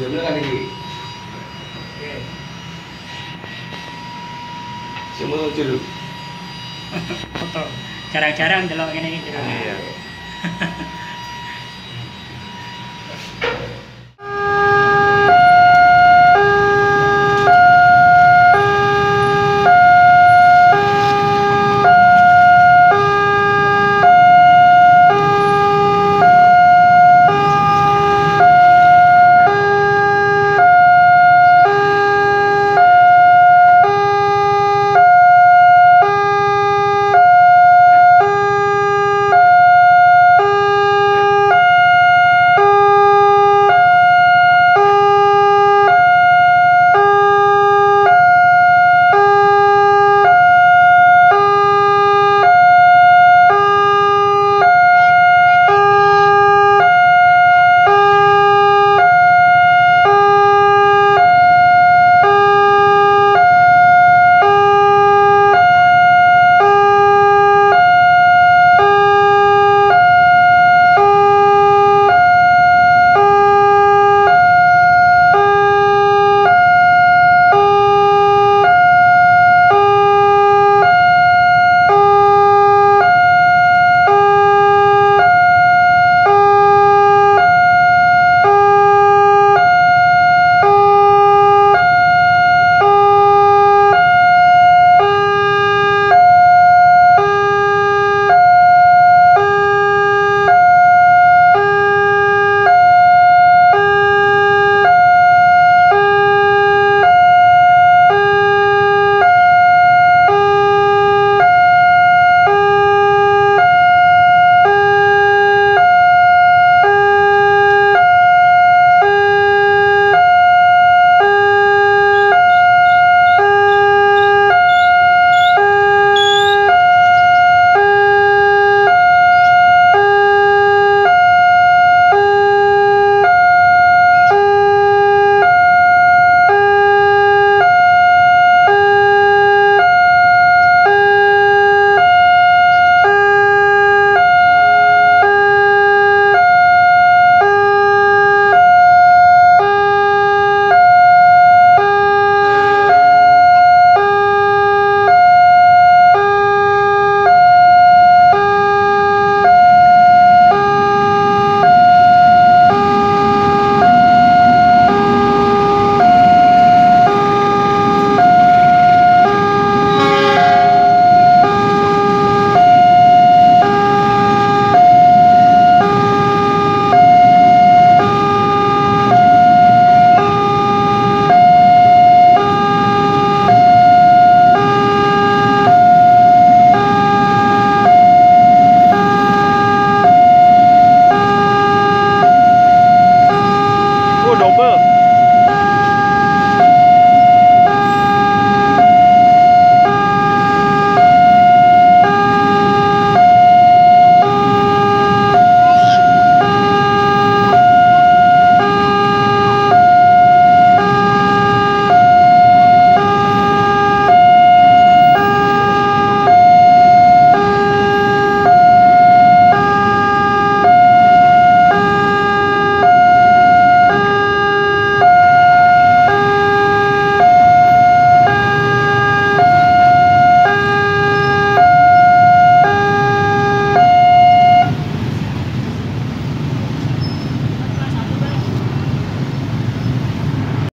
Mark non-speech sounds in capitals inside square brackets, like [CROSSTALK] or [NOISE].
Sebelumnya kan ini. Oke. Semua lucu [LAUGHS] Foto. Jarang-jarang delok ngene iki. Iya. [LAUGHS]